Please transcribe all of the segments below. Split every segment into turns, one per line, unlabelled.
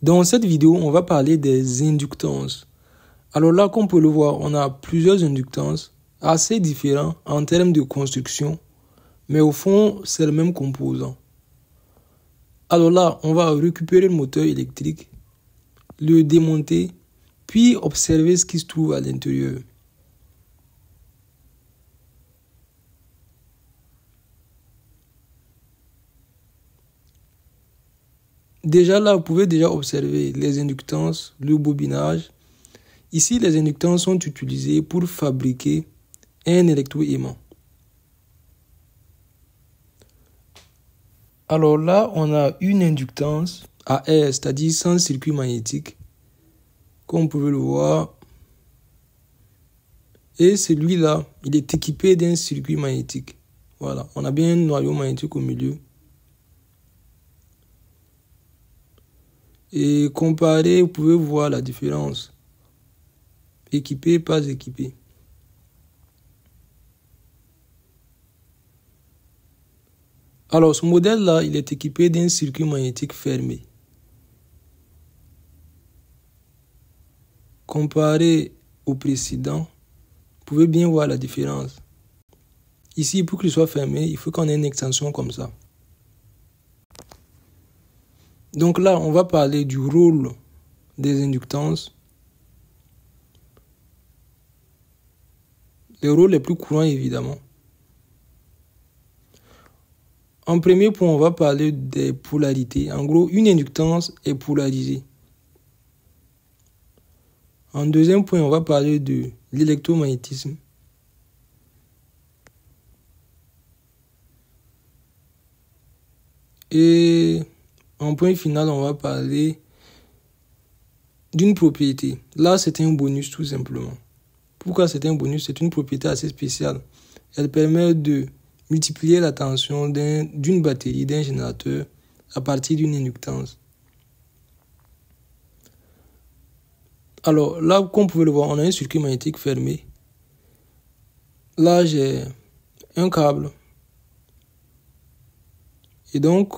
Dans cette vidéo, on va parler des inductances. Alors là, comme on peut le voir, on a plusieurs inductances assez différents en termes de construction, mais au fond, c'est le même composant. Alors là, on va récupérer le moteur électrique, le démonter, puis observer ce qui se trouve à l'intérieur. Déjà là, vous pouvez déjà observer les inductances, le bobinage. Ici, les inductances sont utilisées pour fabriquer un électroaimant. Alors là, on a une inductance AR, c'est-à-dire sans circuit magnétique, comme vous pouvez le voir. Et celui-là, il est équipé d'un circuit magnétique. Voilà, on a bien un noyau magnétique au milieu. Et comparé, vous pouvez voir la différence. Équipé, pas équipé. Alors, ce modèle-là, il est équipé d'un circuit magnétique fermé. Comparé au précédent, vous pouvez bien voir la différence. Ici, pour qu'il soit fermé, il faut qu'on ait une extension comme ça. Donc là, on va parler du rôle des inductances. Les rôles les plus courants, évidemment. En premier point, on va parler des polarités. En gros, une inductance est polarisée. En deuxième point, on va parler de l'électromagnétisme. Et en point final, on va parler d'une propriété. Là, c'est un bonus tout simplement. Pourquoi c'est un bonus? C'est une propriété assez spéciale. Elle permet de multiplier la tension d'une batterie, d'un générateur, à partir d'une inductance. Alors là, comme vous pouvez le voir, on a un circuit magnétique fermé. Là, j'ai un câble. Et donc,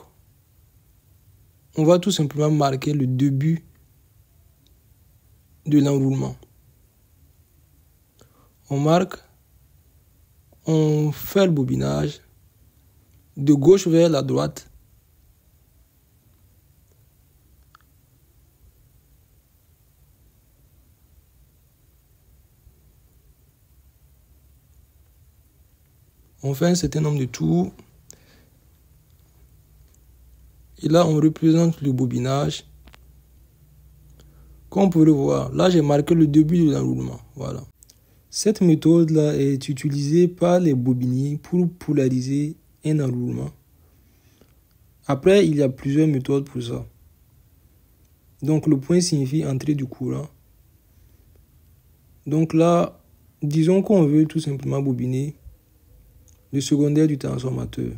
on va tout simplement marquer le début de l'enroulement. On marque, on fait le bobinage de gauche vers la droite. On fait un certain nombre de tours. Et là, on représente le bobinage. Comme peut le voir, là, j'ai marqué le début de l'enroulement. Voilà. Cette méthode-là est utilisée par les bobiniers pour polariser un enroulement. Après, il y a plusieurs méthodes pour ça. Donc, le point signifie entrée du courant. Donc là, disons qu'on veut tout simplement bobiner le secondaire du transformateur.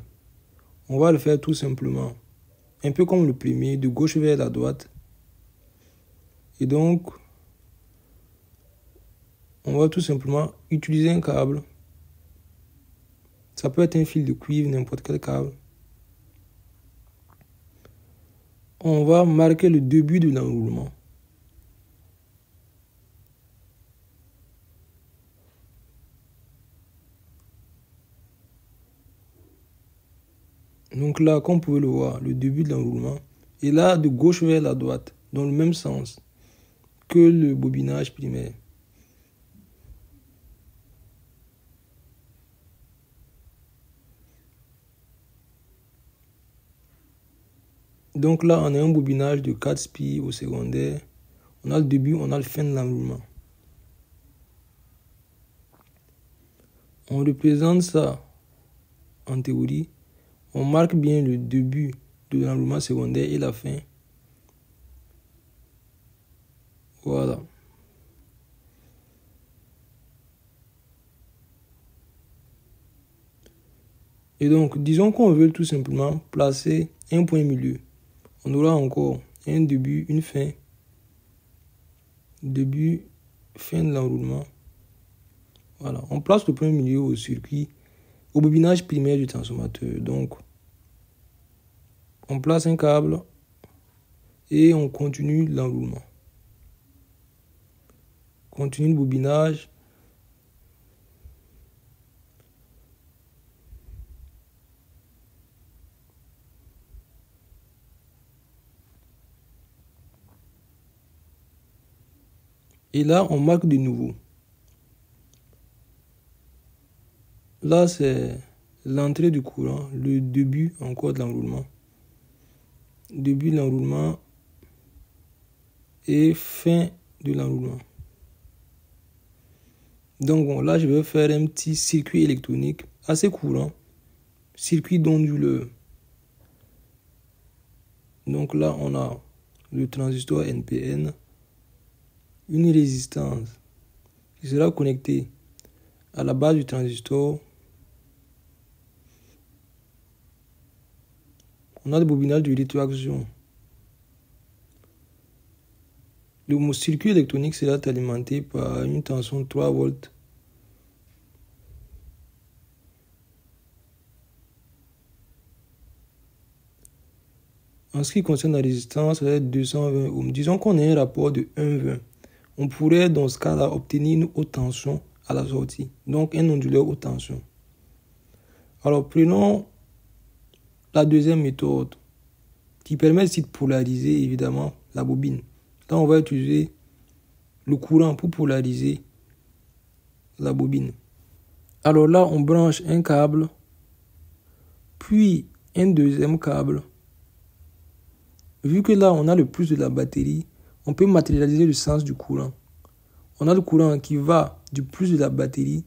On va le faire tout simplement un peu comme le premier, de gauche vers la droite. Et donc, on va tout simplement utiliser un câble. Ça peut être un fil de cuivre, n'importe quel câble. On va marquer le début de l'enroulement. Donc là, comme vous pouvez le voir, le début de l'enroulement est là de gauche vers la droite, dans le même sens que le bobinage primaire. Donc là, on a un bobinage de 4 spies au secondaire. On a le début, on a le fin de l'enroulement. On représente ça en théorie on marque bien le début de l'enroulement secondaire et la fin. Voilà. Et donc, disons qu'on veut tout simplement placer un point milieu. On aura encore un début, une fin. Début, fin de l'enroulement. Voilà. On place le point milieu au circuit au bobinage primaire du transformateur. Donc, on place un câble et on continue l'enroulement. Continue le bobinage. Et là, on marque de nouveau. C'est l'entrée du courant, le début encore de l'enroulement. Début de l'enroulement et fin de l'enroulement. Donc là, je vais faire un petit circuit électronique assez courant. Circuit d'onduleur. Donc là, on a le transistor NPN, une résistance qui sera connectée à la base du transistor on a le bobinage de rétroaction. Le circuit électronique sera alimenté par une tension de 3 volts. En ce qui concerne la résistance, elle est 220 ohms. Disons qu'on a un rapport de 1,20. On pourrait dans ce cas-là obtenir une haute tension à la sortie, donc un onduleur haute tension. Alors prenons la deuxième méthode qui permet de polariser évidemment la bobine. Là, on va utiliser le courant pour polariser la bobine. Alors là, on branche un câble, puis un deuxième câble. Vu que là, on a le plus de la batterie, on peut matérialiser le sens du courant. On a le courant qui va du plus de la batterie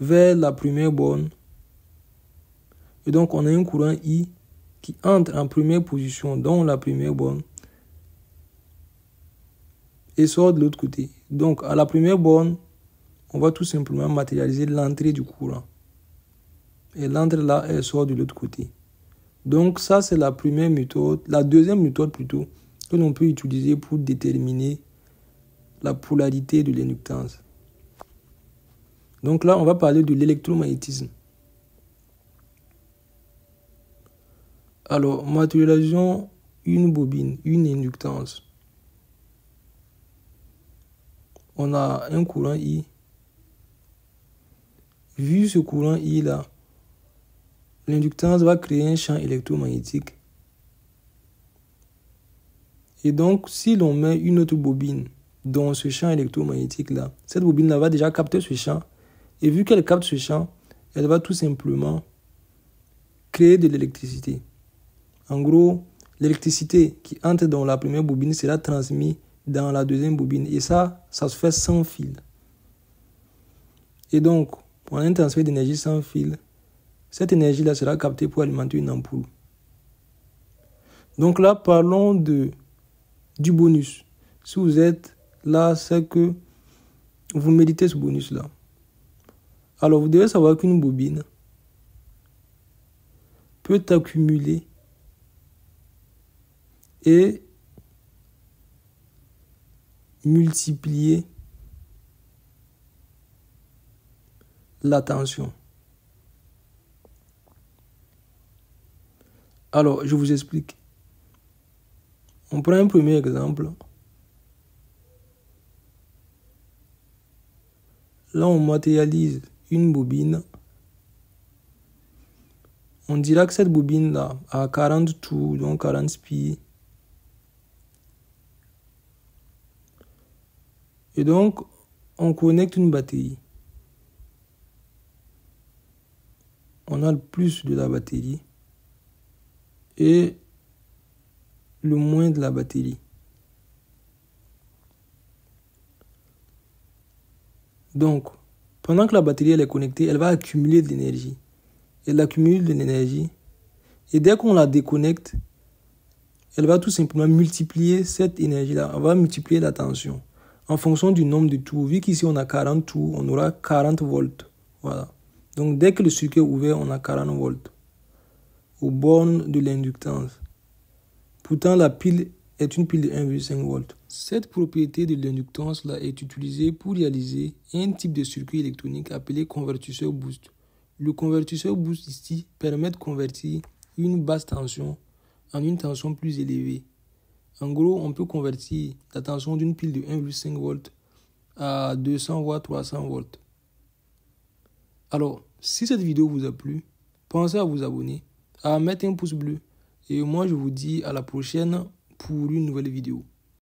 vers la première borne et donc, on a un courant I qui entre en première position dans la première borne et sort de l'autre côté. Donc, à la première borne, on va tout simplement matérialiser l'entrée du courant. Et l'entrée là, elle sort de l'autre côté. Donc, ça, c'est la première méthode. La deuxième méthode, plutôt, que l'on peut utiliser pour déterminer la polarité de l'inductance. Donc là, on va parler de l'électromagnétisme. Alors, matérialisons une bobine, une inductance. On a un courant I. Vu ce courant I là, l'inductance va créer un champ électromagnétique. Et donc, si l'on met une autre bobine dans ce champ électromagnétique là, cette bobine là va déjà capter ce champ. Et vu qu'elle capte ce champ, elle va tout simplement créer de l'électricité. En gros, l'électricité qui entre dans la première bobine sera transmise dans la deuxième bobine. Et ça, ça se fait sans fil. Et donc, pour un transfert d'énergie sans fil, cette énergie-là sera captée pour alimenter une ampoule. Donc là, parlons de, du bonus. Si vous êtes là, c'est que vous méditez ce bonus-là. Alors, vous devez savoir qu'une bobine peut accumuler et multiplier l'attention. Alors, je vous explique. On prend un premier exemple. Là, on matérialise une bobine. On dira que cette bobine-là a 40 tours, donc 40 spies. Et donc, on connecte une batterie. On a le plus de la batterie et le moins de la batterie. Donc, pendant que la batterie est connectée, elle va accumuler de l'énergie. Elle accumule de l'énergie. Et dès qu'on la déconnecte, elle va tout simplement multiplier cette énergie-là. Elle va multiplier la tension en fonction du nombre de tours. Vu qu'ici on a 40 tours, on aura 40 volts. Voilà. Donc dès que le circuit est ouvert, on a 40 volts aux bornes de l'inductance. Pourtant, la pile est une pile de 1,5 volts. Cette propriété de l'inductance là est utilisée pour réaliser un type de circuit électronique appelé convertisseur boost. Le convertisseur boost ici permet de convertir une basse tension en une tension plus élevée En gros, on peut convertir la tension d'une pile de 1,5 volts à 200 voire 300 volts. Alors, si cette vidéo vous a plu, pensez à vous abonner, à mettre un pouce bleu. Et moi, je vous dis à la prochaine pour une nouvelle vidéo.